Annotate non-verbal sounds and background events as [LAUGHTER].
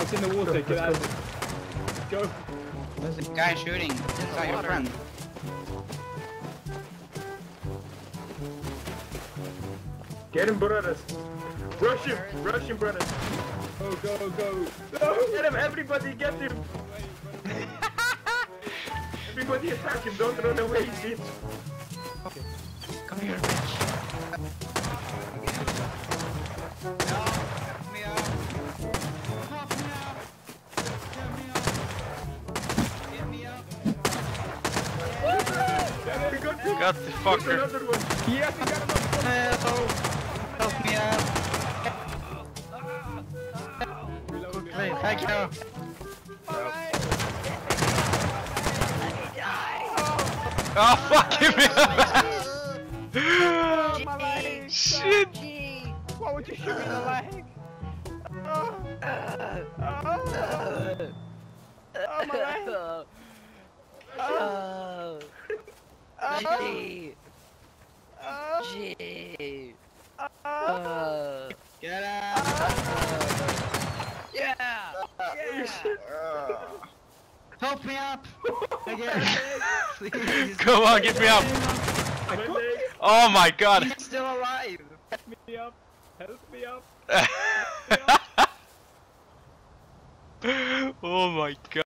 It's in the water, get out of it. Go. There's a guy shooting. Is that your friend? Get him, brothers. Rush him, rush him, brothers. Go, go, go. Get him, everybody, get him. [LAUGHS] everybody attack him, don't run away, bitch. Come here, got the fucker. another one. Yes, we got him up. Help. Help me out. Thank you. Oh fuck him! [LAUGHS] Shit! Why would you shoot me in the leg? Gee, oh, gee. oh. Uh, Get out. yeah, yeah. Help me up. [LAUGHS] Again. Please. [LAUGHS] Come on, get me up! Oh my god! He's still alive. Help me up. Help me up. [LAUGHS] oh my god.